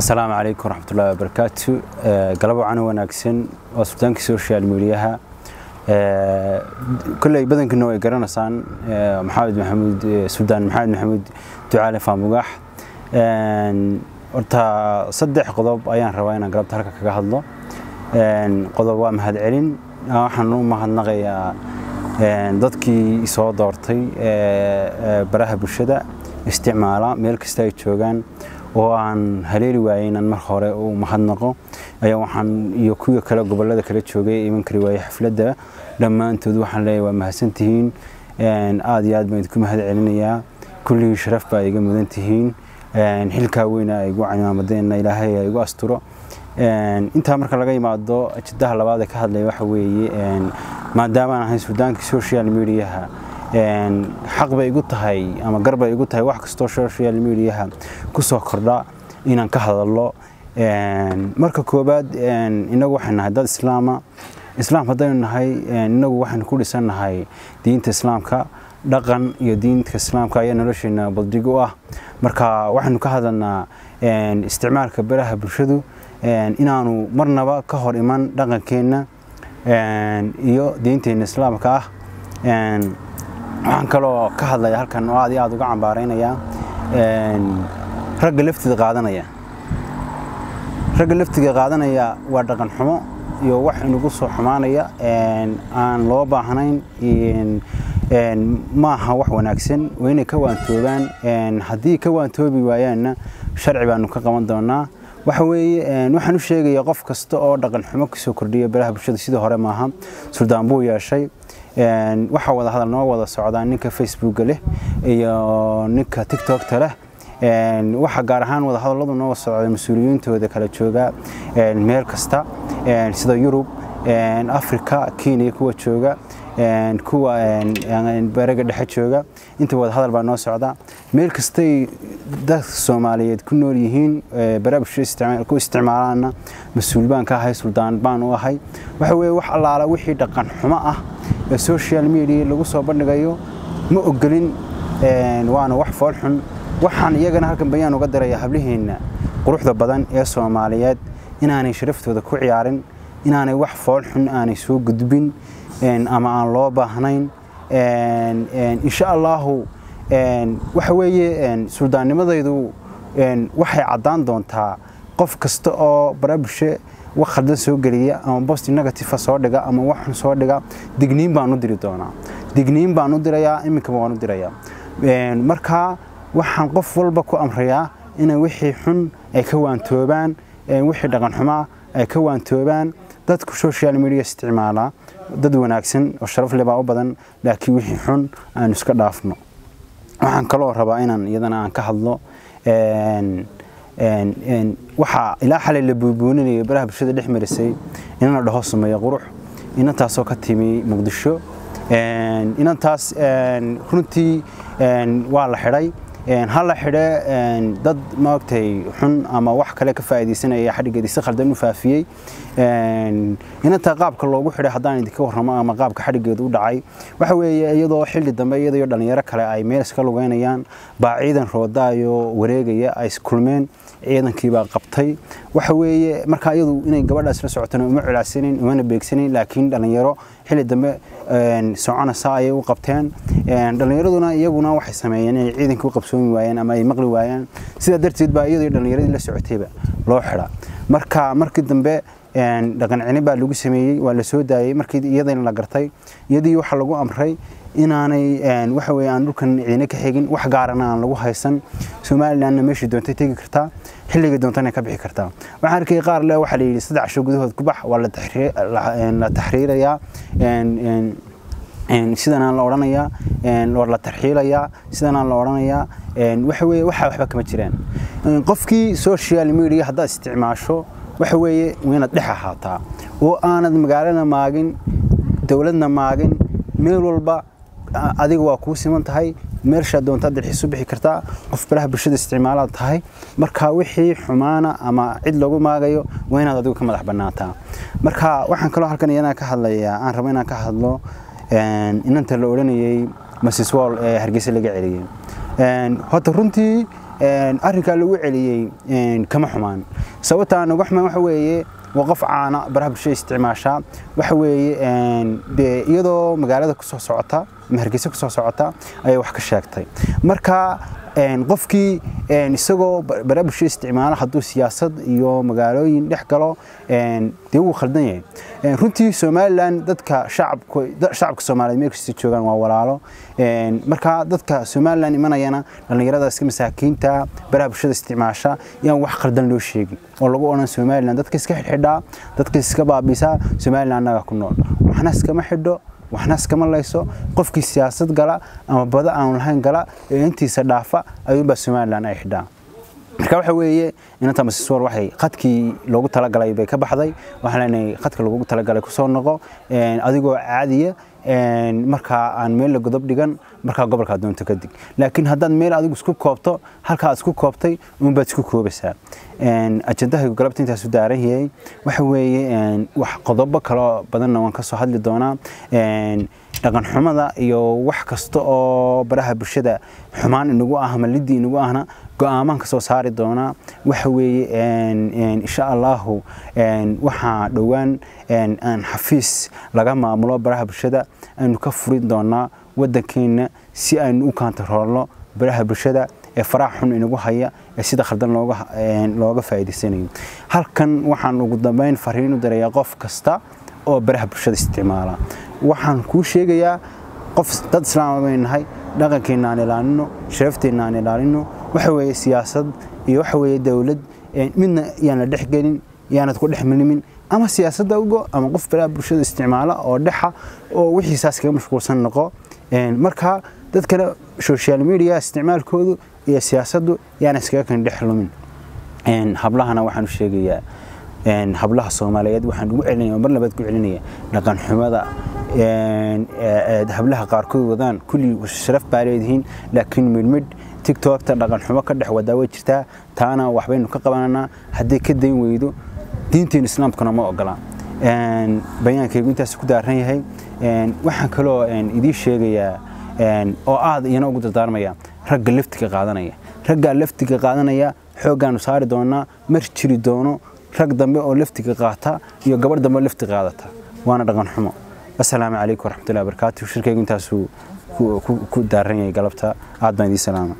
asalaamu calaykum waraxmatullahi wabarakaatu galabo cano wanaagsan waa sultaankii social mediaha. Kolley badankiina way garanaysaan. Maxamed maxamuud suldaan maxamed maxamuud ducaale faamugaax horta saddex qodob ayaan rabaa inaan galabta halka kaga hadlo. Qodob waa mahadcelin waxaan u mahadnaqayaa dadkii soo doortay baraha bulshada. Isticmaala meel kasta ay joogaan oo aan haleeli waayay inaan mar hore u mahadnaqo ayaa waxaan iyo kuwa kale gobollada kala joogay iman kari waayay xafladda. Dhammaantood waxaan leeyahay waa mahadsantihiin aad iyo aad baan idinku mahad celinayaa. Kulligii sharaf baa iga mudan tihiin. Xilkaa weyna ay igu cimaamadeenna ilaahay ay igu asturo. Intaa marka laga yimaado jiddaha labaad ee ka hadlaya waxa weeye maadaama aan ahay suldaankii social mediaha xaq bay igu tahay ama gar bay igu tahay wax kastoo social mediaha ku soo kordha inaan ka hadallo marka koowaad inagu waxay nahay dad islaama. Islaam haddaynu nahay inagu waxaynu ku dhisannahay diinta islaamka dhaqan iyo diinta islaamka ayaa nolosheena badrig u ah. Marka waxaynu ka hadalnaa isticmaalka baraha bulshadu inaanu marnaba ka hor iman dhaqankeenna iyo diinteenna islaamka ah waxaan kaloo ka hadlaya halkan oo aad iyo aad uga cambaaraynayaa ragga laftiga qaadanaya. Ragga laftiga qaadanaya waa dhaqan xumo iyo wax inagu soo xumaanaya aan loo baahnayn maaha wax wanaagsan. Waa inay ka waantoobaan haddii ka waantoobi waayaanna sharci baanu ka qaban doonaa. Waxa weeye waxaan u sheegayaa qof kasta oo dhaqan xumo ka soo kordhiya baraha bulshada sidii hore maaha. Suldaan buu yeeshay waxaa wada hadal noo wada socdaa ninka facebooka leh iyo ninka tiktokta leh. Waxaa gaar ahaan wada noo socda mas'uuliyiintooda kala jooga meel kasta sida yurub africa kenya kuwa jooga kuwa baraga dhexe jooga. Inta wada baa noo socda. Meel kastay dadka soomaaliyeed ku nool yihiin baraabusha ku mas'uul baan ka ahay suldaan baan u ahay. Waxa weye wax allaala wixii dhaqan xumo ah social media lagu soo bandhigayo ma ogolin waana wax foolxun waxaan iyagana halkan bayaan uga dirayaa habliheenna quruxda badan ee soomaaliyeed. Inaanay sharaftooda ku ciyaarin inaanay wax foolxun aanay soo gudbin ama aan loo baahnayn. Insha allaahu waxa weeye suldaannimadaydu waxay caddaan doontaa qof kasta oo baraabushe wax khaldan soo geliya ama bost negative soo dhiga ama wax soo dhiga digniin baan u diri doonaa. Digniin baan u dirayaa iminkaba waan u dirayaa. Marka waxaan qof walba ku amrayaa inay wixii xun ay ka waantoobaan wixii dhaqan xumaa ay ka waantoobaan dadku social media isticmaalaa dad wanaagsan oo sharaf leh baa u badan laakiin wixii xun aanu iska dhaafno. Waxaan kaloo rabaa inaan iyadana aan ka hadlo waxaa ilaa xalay la buubuuninaya baraha bulshada dhex marisay inana dhaho sameeya qurux inantaasoo ka timi muqdisho. Inantaas runtii waa la xidhay ha la xidhe dad maogtay xun ama wax kale ka faa'iidaysanaya xadhigeedii si khaldan u faafiyey. Inantaa qaabka loogu xidhay haddaan idinka warramo ama qaabka xadhigeedu u dhacay waxa weeye iyadoo xilli dambe iyadoo dhalinyaro kale ay meel iska lugeynayaan baa ciidan roodaayo wareegaya ay iskulmeen ciidankii baa qabtay. Waxa weeye markaa iyadu inay gabadhaas la socotana uma cilaasanin umana beegsanayn laakiin dhalinyaro xilli dambe soconaysa ayay u qabteen. Dhalinyaraduna iyaguna waxay sameeyeen inay ciidankii u qabsoomi waayeen ama ay maqli waayeen. Sidaa darteed baa iyadoo dhalinyaradii la socotayba loo xidha. Marka markii dambe dhaqan baa lagu sameeyey waa la soo daayey. Iyadayna la gartay iyadii waxaa lagu amray inaanay waxa aan dhulkan ciidina ka xigin wax gaarana aan lagu haysan. Somalilandna meeshii doontay tegi kartaa xilligii doontana ka bixi kartaa waxaan arkay qaar le waxaa la yidhi saddex casho gudahood ku waa la taxriirayaa sidanaan la odhanayaa waa la tarxiilayaa sidanaan la odhanayaa waxa weye waxaa waxba kama jiraan qofkii social media haddaad isticmaasho waxa weeye inaad dhex ahaataa. Oo aanad magaalana maagin dowladna maagin meel walba adiga waa kuu siman tahay meelshaad doontaad dalxiis u bixi kartaa qof baraha bulshada isticmaalaad tahay. Marka wixii xumaana ama cid lagu maagayo waa inaad adigu ka madax bannaataa. Marka waxaan kaloo halkan iyana ka hadlayaa aan rabo inaan ka hadlo inanta la odhanayay mrs. Wall ee hargeysa laga celiyey horta runtii arrinkaa lagu celiyey kama xumaan. Sababtaa nagu xumaan waxa weeye waa qof caana baraha bulshada isticmaashaa waxa weeye iyadoo magaalada ku soo socota ama hargeysa ku soo socota ayay wax ka sheegtay. Marka qofkii isagoo baraha bulshada isticmaala hadduu siyaasad iyo magaalooyin dhex galo dee wuu khaldan yahay. Runtii somalilan dadka shacabka soomaaliyeed meel kasta joogaan waa walaalo. Marka dadka somalilan imanayana dhallinyarada iska masaakiinta baraha bulshada isticmaasha yaan wax khaldan loo sheegin oo lagu odhan somalilan dadka iska xidhxidhaa dadka iska baabisaa somalilan annaga ku nool. Waxna iskama xidho waxna iskama layso qofkii siyaasad gala ama bada aan lahayn gala ee intiisa dhaafa ayuunbaa somalilan ay xidhaa marka waxa weeye inanta masiswar waxay khadkii loogu talagalay bay ka baxday waxaan leenahay khadka loogu talagalay ku soo noqo adigoo caadiya markaa aan meel la godob dhigan markaa gobolkaa doonto ka dig laakiin haddaad meel adigu isku koobto halkaa isku koobtay uunbaad isku koobaysaa ajendahaygu galabta intaasu daaran waxa weeye wax qodobo kaloo badanna waan ka hadli doonaa dhaqan xumada iyo wax kasta oo baraha bulshada xumaan inagu ah ama lidii inagu ahna go'aamaan ka soo saari doonaa waxa weeye insha allahu waxaa dhowaan aan xafiis laga maamulo baraha bulshada aynu ka furin doonaa waddankeenna si aynu u kaantaroolno baraha bulshada ee faraha xun inagu haya ee sida khaldan looga faa'iidaysanayo halkan waxaan ugu dambeyn fariin u dirayaa qof kasta oo baraha bulshada isticmaala. Waxaan kuu sheegayaa qof dad islaama bay nahay dhaqankeenna ilaalino sharafteenna aan ilaalino waxa weeye siyaasad iyo waxa weeye dowlad midna yaan la dhexgelin yaanad ku dhex milimin ama siyaasadda ugo ama qof baraha bulshada isticmaala oo dhexa oo wixiisaas kaga mashquulsan noqo. Marka dadkana social media isticmaalkoodu iyo siyaasaddu yaana iskaga kan dhex lumin. Hablahana waxaan u sheegayaa hablaha soomaaliyeed waxaan ugu celinaya mar labaad ku celinaya dhaqan xumada. Hablaha qaarkood wadaan kulli sharaf baa leedihiin laakiin midhmidh tiktokta dhaqan xumo ka dhex wadaa way jirtaa. Taana waxbaynu ka qabananaa haddii ka dayn weydo diinteenu islaamkuna ma ogola bayaankaygu intaas ku daaran yahay. Waxaan kaloo idiin sheegayaa oo aad iyana ugu dardaarmaya ragga laftiga qaadanaya. Raggaa laftiga qaadanaya xooggaanu saari doonaa mar jiri doono rag dambe oo laftiga qaata iyo gabarh dambe lafti qaadata. Waana dhaqan xumo. Assalaamu calaykum waraxmatullahi wabarakaatu shirkaygu intaasuu ku daaran yahay galabta. Aad baan idiin salaama